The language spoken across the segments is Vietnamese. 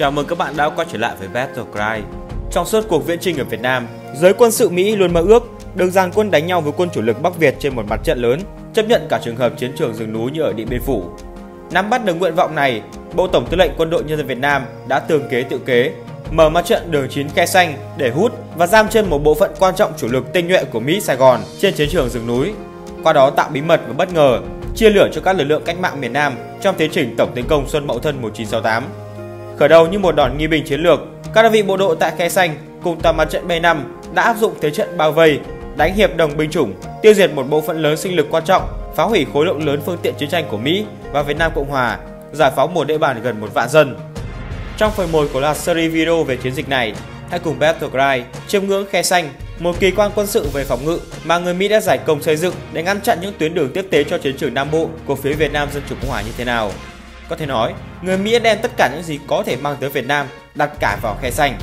Chào mừng các bạn đã quay trở lại với Battle Cry. Trong suốt cuộc viễn chinh ở Việt Nam, giới quân sự Mỹ luôn mơ ước được dàn quân đánh nhau với quân chủ lực Bắc Việt trên một mặt trận lớn, chấp nhận cả trường hợp chiến trường rừng núi như ở Điện Biên Phủ. Nắm bắt được nguyện vọng này, Bộ Tổng Tư lệnh Quân đội Nhân dân Việt Nam đã tường kế tự kế, mở mặt trận đường chín khe xanh để hút và giam chân một bộ phận quan trọng chủ lực tinh nhuệ của Mỹ Sài Gòn trên chiến trường rừng núi. Qua đó tạo bí mật và bất ngờ, chia lửa cho các lực lượng cách mạng miền Nam trong tiến trình tổng tiến công Xuân Mậu Thân 1968. Khởi đầu như một đòn nghi binh chiến lược, các đơn vị bộ đội tại khe xanh cùng tầm mặt trận B5 đã áp dụng thế trận bao vây, đánh hiệp đồng binh chủng, tiêu diệt một bộ phận lớn sinh lực quan trọng, phá hủy khối lượng lớn phương tiện chiến tranh của Mỹ và Việt Nam Cộng Hòa, giải phóng một địa bàn gần một vạn dân. Trong phần 1 của loạt series video về chiến dịch này, hãy cùng Battleground chiêm ngưỡng khe xanh, một kỳ quan quân sự về phòng ngự mà người Mỹ đã giải công xây dựng để ngăn chặn những tuyến đường tiếp tế cho chiến trường Nam Bộ của phía Việt Nam Dân Chủ Cộng Hòa như thế nào. Có thể nói, người Mỹ đem tất cả những gì có thể mang tới Việt Nam đặt cả vào khe xanh.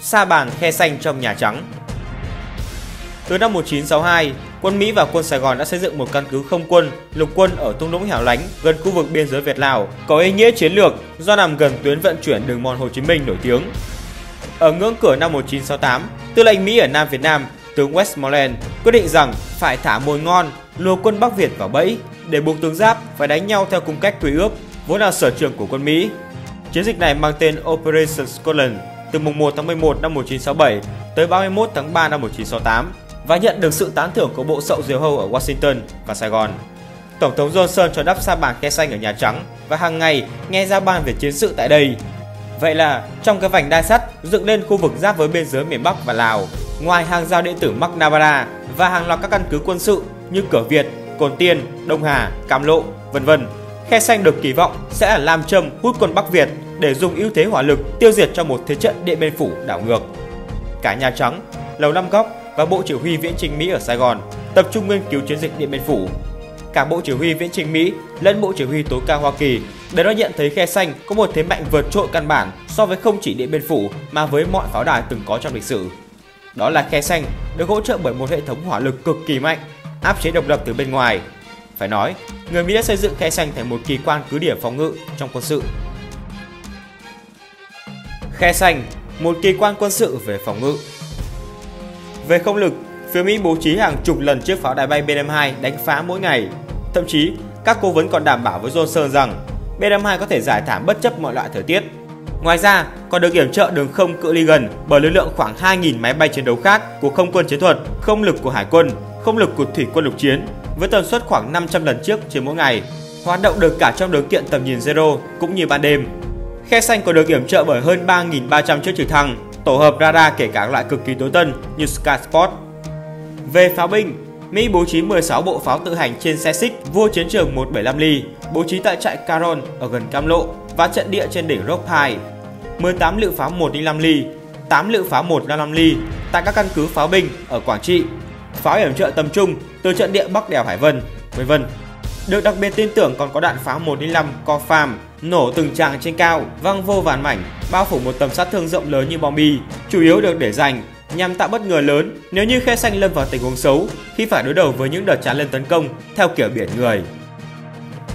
Sa bàn khe xanh trong Nhà Trắng Từ năm 1962, quân Mỹ và quân Sài Gòn đã xây dựng một căn cứ không quân, lục quân ở thung lũng hẻo lánh gần khu vực biên giới Việt Lào, có ý nghĩa chiến lược do nằm gần tuyến vận chuyển đường mòn Hồ Chí Minh nổi tiếng. Ở ngưỡng cửa năm 1968, tư lệnh Mỹ ở Nam Việt Nam, tướng Westmoreland quyết định rằng phải thả mồi ngon lùa quân Bắc Việt vào bẫy để buộc tướng Giáp phải đánh nhau theo cung cách thủy ước, vốn là sở trường của quân Mỹ. Chiến dịch này mang tên Operation Scotland từ mùng 1 tháng 11 năm 1967 tới 31 tháng 3 năm 1968 và nhận được sự tán thưởng của bộ sậu diều hâu ở Washington và Sài Gòn. Tổng thống Johnson cho đắp sa bàn khe xanh ở Nhà Trắng và hàng ngày nghe ra ban về chiến sự tại đây. Vậy là trong cái vành đai sắt dựng lên khu vực giáp với biên giới miền Bắc và Lào, ngoài hàng rào điện tử Mark Navara và hàng loạt các căn cứ quân sự như Cửa Việt, Cồn Tiên, Đông Hà, Cam Lộ, vân vân. Khe xanh được kỳ vọng sẽ là làm châm hút quân Bắc Việt để dùng ưu thế hỏa lực tiêu diệt cho một thế trận Điện Biên Phủ đảo ngược. Cả Nhà Trắng, Lầu Năm Góc và Bộ Chỉ huy Viễn trình Mỹ ở Sài Gòn tập trung nghiên cứu chiến dịch Điện Biên Phủ. Cả Bộ Chỉ huy Viễn trình Mỹ lẫn Bộ Chỉ huy tối cao Hoa Kỳ đều đã nhận thấy khe xanh có một thế mạnh vượt trội căn bản so với không chỉ Điện Biên Phủ mà với mọi pháo đài từng có trong lịch sử. Đó là khe xanh được hỗ trợ bởi một hệ thống hỏa lực cực kỳ mạnh, áp chế độc lập từ bên ngoài. Phải nói, người Mỹ đã xây dựng khe xanh thành một kỳ quan cứ điểm phòng ngự trong quân sự. Khe xanh, một kỳ quan quân sự về phòng ngự. Về không lực, phía Mỹ bố trí hàng chục lần chiếc pháo đài bay B-52 đánh phá mỗi ngày. Thậm chí, các cố vấn còn đảm bảo với Johnson rằng B-52 có thể giải thảm bất chấp mọi loại thời tiết. Ngoài ra, còn được yểm trợ đường không cự ly gần bởi lực lượng khoảng 2.000 máy bay chiến đấu khác của không quân chiến thuật, không lực của hải quân, không lực của thủy quân lục chiến với tần suất khoảng 500 lần trước trên mỗi ngày, hoạt động được cả trong điều kiện tầm nhìn zero cũng như ban đêm. Khe xanh còn được yểm trợ bởi hơn 3.300 chiếc trực thăng, tổ hợp radar kể cả các loại cực kỳ tối tân như Sky Spot. Về pháo binh, Mỹ bố trí 16 bộ pháo tự hành trên xe xích vua chiến trường 175 ly, bố trí tại trại Caron ở gần Cam Lộ và trận địa trên đỉnh Rock Pie. 18 lựu pháo 105 ly, 8 lựu pháo 155 ly tại các căn cứ pháo binh ở Quảng Trị, pháo yểm trợ tầm trung từ trận địa Bắc đèo Hải Vân, vân vân. Được đặc biệt tin tưởng còn có đạn pháo 105 co farm nổ từng tràng trên cao, văng vô vàn mảnh, bao phủ một tầm sát thương rộng lớn như bom bi, chủ yếu được để dành nhằm tạo bất ngờ lớn nếu như khe xanh lâm vào tình huống xấu khi phải đối đầu với những đợt tràn lên tấn công theo kiểu biển người.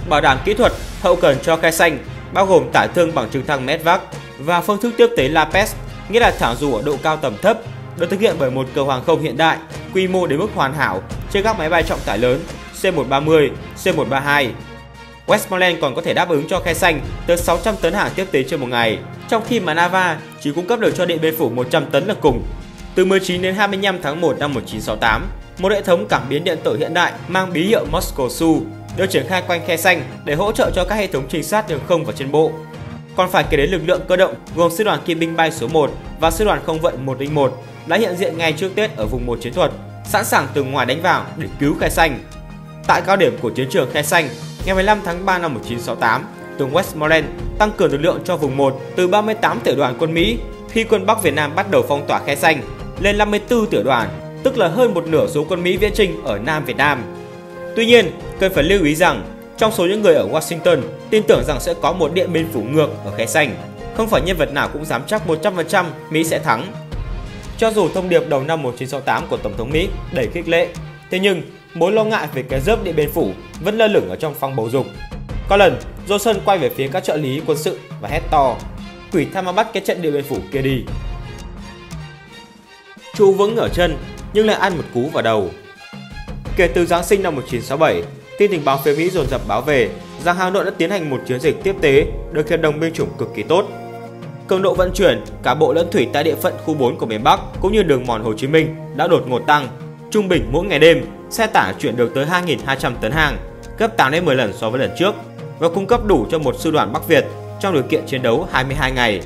Bảo đảm kỹ thuật hậu cần cho khe xanh bao gồm tải thương bằng trực thăng Medvac và phương thức tiếp tế Lapes, nghĩa là thả dù ở độ cao tầm thấp, được thực hiện bởi một cầu hàng không hiện đại, quy mô đến mức hoàn hảo trên các máy bay trọng tải lớn C-130, C-132. Westmoreland còn có thể đáp ứng cho khe xanh tới 600 tấn hàng tiếp tế trên một ngày, trong khi mà Nava chỉ cung cấp được cho Điện Biên Phủ 100 tấn là cùng. Từ 19 đến 25 tháng 1 năm 1968, một hệ thống cảm biến điện tử hiện đại mang bí hiệu Moscow Su được triển khai quanh khe xanh để hỗ trợ cho các hệ thống trinh sát đường không và trên bộ. Còn phải kể đến lực lượng cơ động gồm sư đoàn kỵ binh bay số 1 và sư đoàn không vận 101 đã hiện diện ngay trước Tết ở vùng 1 chiến thuật, sẵn sàng từ ngoài đánh vào để cứu khe xanh. Tại cao điểm của chiến trường khe xanh, ngày 15 tháng 3 năm 1968, tướng Westmoreland tăng cường lực lượng cho vùng 1 từ 38 tiểu đoàn quân Mỹ khi quân Bắc Việt Nam bắt đầu phong tỏa khe xanh lên 54 tiểu đoàn, tức là hơn một nửa số quân Mỹ viễn chinh ở Nam Việt Nam. Tuy nhiên, cần phải lưu ý rằng trong số những người ở Washington tin tưởng rằng sẽ có một điện biên phủ ngược ở khe xanh, không phải nhân vật nào cũng dám chắc 100% Mỹ sẽ thắng. Cho dù thông điệp đầu năm 1968 của Tổng thống Mỹ đầy khích lệ, thế nhưng mối lo ngại về cái dớp điện biên phủ vẫn lơ lửng ở trong phòng bầu dục. Có lần, Johnson quay về phía các trợ lý quân sự và hét to, quỷ tham mà bắt cái trận điện biên phủ kia đi. Chú vững ở chân nhưng lại ăn một cú vào đầu. Kể từ Giáng sinh năm 1967, tin tình báo phía Mỹ dồn dập báo về rằng Hà Nội đã tiến hành một chiến dịch tiếp tế được hiệp đồng binh chủng cực kỳ tốt. Cường độ vận chuyển cả bộ lẫn thủy tại địa phận khu 4 của miền Bắc cũng như đường mòn Hồ Chí Minh đã đột ngột tăng. Trung bình mỗi ngày đêm, xe tải chuyển được tới 2.200 tấn hàng, gấp 8 đến 10 lần so với lần trước và cung cấp đủ cho một sư đoàn Bắc Việt trong điều kiện chiến đấu 22 ngày.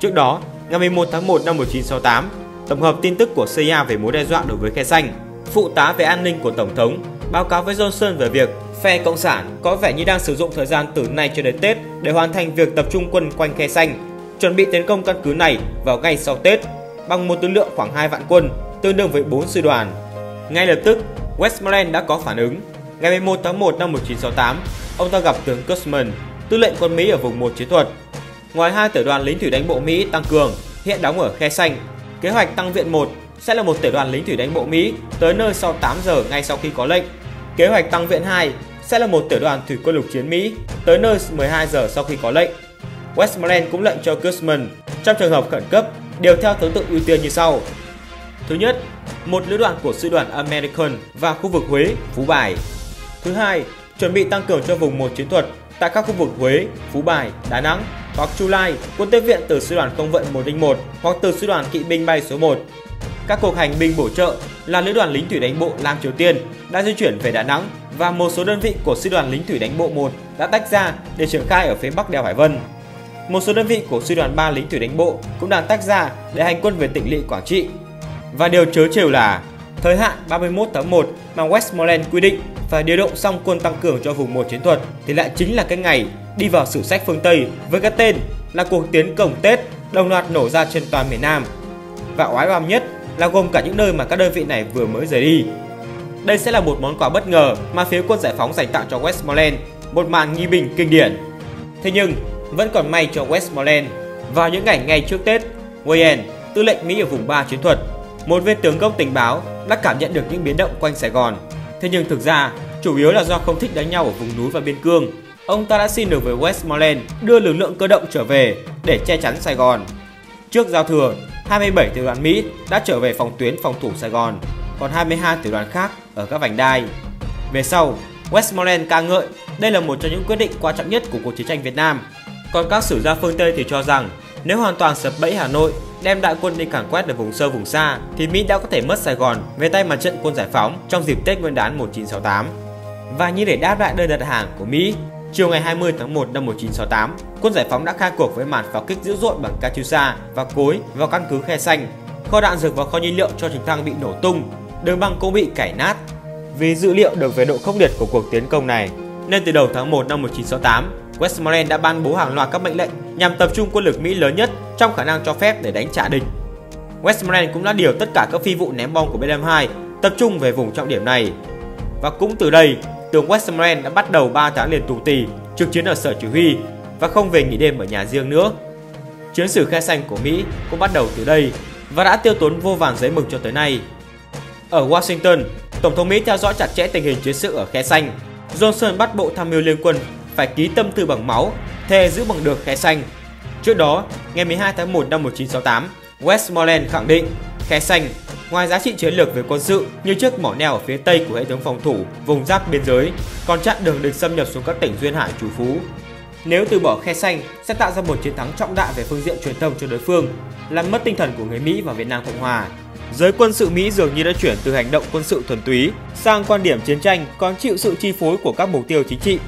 Trước đó, ngày 11 tháng 1 năm 1968, tổng hợp tin tức của CIA về mối đe dọa đối với khe xanh, phụ tá về an ninh của Tổng thống báo cáo với Johnson về việc phe Cộng sản có vẻ như đang sử dụng thời gian từ nay cho đến Tết để hoàn thành việc tập trung quân quanh khe xanh, chuẩn bị tấn công căn cứ này vào ngay sau Tết bằng một tư lượng khoảng 2 vạn quân, tương đương với 4 sư đoàn. Ngay lập tức, Westmoreland đã có phản ứng. Ngày 11 tháng 1 năm 1968, ông ta gặp tướng Cushman, tư lệnh quân Mỹ ở vùng 1 chiến thuật. Ngoài hai tiểu đoàn lính thủy đánh bộ Mỹ tăng cường, hiện đóng ở khe xanh, kế hoạch tăng viện 1 sẽ là một tiểu đoàn lính thủy đánh bộ Mỹ tới nơi sau 8 giờ ngay sau khi có lệnh. Kế hoạch tăng viện 2 sẽ là một tiểu đoàn thủy quân lục chiến Mỹ tới nơi 12 giờ sau khi có lệnh. Westmoreland cũng lệnh cho Guzman trong trường hợp khẩn cấp đều theo thứ tự ưu tiên như sau. Thứ nhất, một lữ đoàn của sư đoàn American và khu vực Huế, Phú Bài. Thứ hai, chuẩn bị tăng cường cho vùng một chiến thuật tại các khu vực Huế, Phú Bài, Đà Nẵng hoặc Chu Lai, quân tiếp viện từ sư đoàn không vận 101 hoặc từ sư đoàn kỵ binh bay số 1. Các cuộc hành binh bổ trợ là lữ đoàn lính thủy đánh bộ Nam Triều Tiên đã di chuyển về Đà Nẵng và một số đơn vị của sư đoàn lính thủy đánh bộ 1 đã tách ra để triển khai ở phía bắc đèo Hải Vân. Một số đơn vị của sư đoàn 3 lính thủy đánh bộ cũng đang tách ra để hành quân về tỉnh lỵ Quảng Trị. Và điều chớ trêu là thời hạn 31 tháng 1 mà Westmoreland quy định phải điều động xong quân tăng cường cho vùng 1 chiến thuật thì lại chính là cái ngày đi vào sử sách phương Tây với cái tên là cuộc tiến công Tết đồng loạt nổ ra trên toàn miền Nam. Và oái oăm nhất là gồm cả những nơi mà các đơn vị này vừa mới rời đi. Đây sẽ là một món quà bất ngờ mà phía quân giải phóng dành tặng cho Westmoreland, một màn nghi bình kinh điển. Thế nhưng, vẫn còn may cho Westmoreland. Vào những ngày ngay trước Tết, Wayne, tư lệnh Mỹ ở vùng 3 chiến thuật, một viên tướng gốc tình báo đã cảm nhận được những biến động quanh Sài Gòn. Thế nhưng thực ra, chủ yếu là do không thích đánh nhau ở vùng núi và biên cương. Ông ta đã xin được với Westmoreland đưa lực lượng cơ động trở về để che chắn Sài Gòn. Trước giao thừa, 27 tiểu đoàn Mỹ đã trở về phòng tuyến phòng thủ Sài Gòn, còn 22 tiểu đoàn khác ở các vành đai. Về sau, Westmoreland ca ngợi đây là một trong những quyết định quan trọng nhất của cuộc chiến tranh Việt Nam. Còn các sử gia phương Tây thì cho rằng nếu hoàn toàn sập bẫy Hà Nội, đem đại quân đi càn quét ở vùng sâu vùng xa, thì Mỹ đã có thể mất Sài Gòn về tay mặt trận quân giải phóng trong dịp Tết Nguyên đán 1968. Và như để đáp lại đơn đặt hàng của Mỹ, chiều ngày 20 tháng 1 năm 1968, quân giải phóng đã khai cuộc với màn pháo kích dữ dội bằng Katyusha và cối vào căn cứ khe xanh. Kho đạn dược và kho nhiên liệu cho trực thăng bị nổ tung, đường băng cũng bị cải nát. Vì dữ liệu được về độ khốc liệt của cuộc tiến công này, nên từ đầu tháng 1 năm 1968, Westmoreland đã ban bố hàng loạt các mệnh lệnh nhằm tập trung quân lực Mỹ lớn nhất trong khả năng cho phép để đánh trả địch. Westmoreland cũng đã điều tất cả các phi vụ ném bom của B-52 tập trung về vùng trọng điểm này. Và cũng từ đây, tướng Westmoreland đã bắt đầu 3 tháng liền tù tì trực chiến ở sở chỉ huy và không về nghỉ đêm ở nhà riêng nữa. Chiến sử khe xanh của Mỹ cũng bắt đầu từ đây và đã tiêu tốn vô vàn giấy mực cho tới nay. Ở Washington, Tổng thống Mỹ theo dõi chặt chẽ tình hình chiến sự ở khe xanh. Johnson bắt bộ tham mưu liên quân phải ký tâm thư bằng máu, thề giữ bằng được khe xanh. Trước đó, ngày 12 tháng 1 năm 1968, Westmoreland khẳng định khe xanh ngoài giá trị chiến lược về quân sự như chiếc mỏ neo ở phía tây của hệ thống phòng thủ vùng giáp biên giới, còn chặn đường địch xâm nhập xuống các tỉnh duyên hải chủ phú. Nếu từ bỏ khe xanh sẽ tạo ra một chiến thắng trọng đại về phương diện truyền thông cho đối phương, làm mất tinh thần của người Mỹ và Việt Nam Cộng Hòa. Giới quân sự Mỹ dường như đã chuyển từ hành động quân sự thuần túy sang quan điểm chiến tranh còn chịu sự chi phối của các mục tiêu chính trị.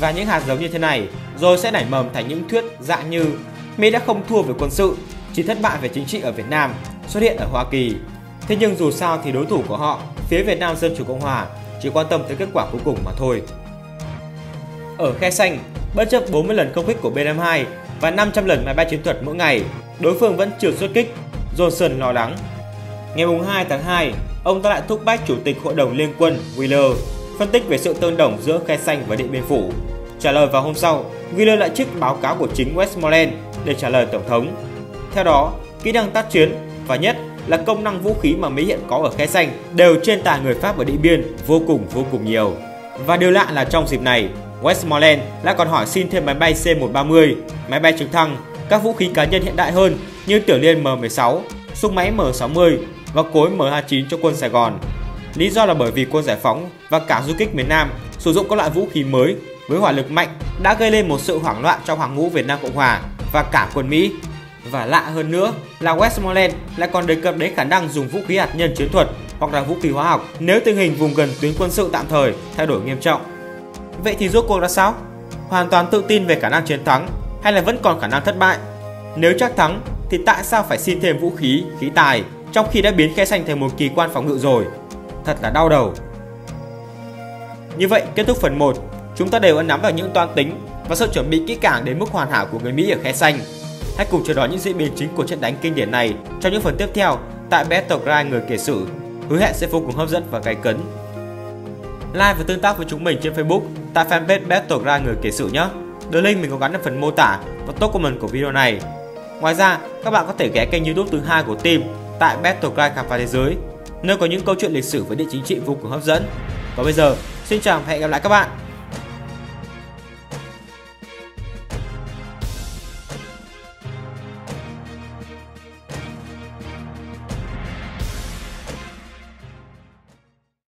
Và những hạt giống như thế này rồi sẽ nảy mầm thành những thuyết dạng như Mỹ đã không thua về quân sự, chỉ thất bại về chính trị ở Việt Nam, xuất hiện ở Hoa Kỳ. Thế nhưng dù sao thì đối thủ của họ, phía Việt Nam Dân Chủ Cộng Hòa, chỉ quan tâm tới kết quả cuối cùng mà thôi. Ở khe xanh, bất chấp 40 lần công kích của B-52 và 500 lần máy bay chiến thuật mỗi ngày, đối phương vẫn chưa xuất kích. Johnson lo lắng. Ngày 2 tháng 2, ông ta lại thúc bách Chủ tịch Hội đồng Liên quân Wheeler phân tích về sự tương đồng giữa khe xanh và Điện Biên Phủ. Trả lời vào hôm sau, Wheeler lại trích báo cáo của chính Westmoreland để trả lời Tổng thống. Theo đó, kỹ năng tác chiến và nhất là công năng vũ khí mà Mỹ hiện có ở khe xanh đều trên tài người Pháp ở Điện Biên vô cùng vô cùng nhiều. Và điều lạ là trong dịp này, Westmoreland lại còn hỏi xin thêm máy bay C-130, máy bay trực thăng, các vũ khí cá nhân hiện đại hơn như tiểu liên M16, súng máy M60 và cối M29 cho quân Sài Gòn. Lý do là bởi vì quân giải phóng và cả du kích miền Nam sử dụng các loại vũ khí mới với hỏa lực mạnh đã gây lên một sự hoảng loạn trong hàng ngũ Việt Nam Cộng Hòa và cả quân Mỹ. Và lạ hơn nữa là Westmoreland lại còn đề cập đến khả năng dùng vũ khí hạt nhân chiến thuật hoặc là vũ khí hóa học nếu tình hình vùng gần tuyến quân sự tạm thời thay đổi nghiêm trọng. Vậy thì rốt cuộc là sao? Hoàn toàn tự tin về khả năng chiến thắng hay là vẫn còn khả năng thất bại? Nếu chắc thắng thì tại sao phải xin thêm vũ khí, khí tài trong khi đã biến khe xanh thành một kỳ quan phòng ngự rồi? Thật là đau đầu. Như vậy, kết thúc phần 1, chúng ta đều đã nắm vào những toan tính và sự chuẩn bị kỹ càng đến mức hoàn hảo của người Mỹ ở khe xanh. Hãy cùng chờ đón những diễn biến chính của trận đánh kinh điển này trong những phần tiếp theo tại Battleground người kể sử Hứa hẹn sẽ vô cùng hấp dẫn và gay cấn. Like và tương tác với chúng mình trên Facebook tại fanpage Battleground người kể sự nhé. Đường link mình có gắn ở phần mô tả và top comment của video này. Ngoài ra, các bạn có thể ghé kênh YouTube thứ hai của team tại Battleground khám phá thế giới, nơi có những câu chuyện lịch sử với địa chính trị vô cùng hấp dẫn. Và bây giờ, xin chào và hẹn gặp lại các bạn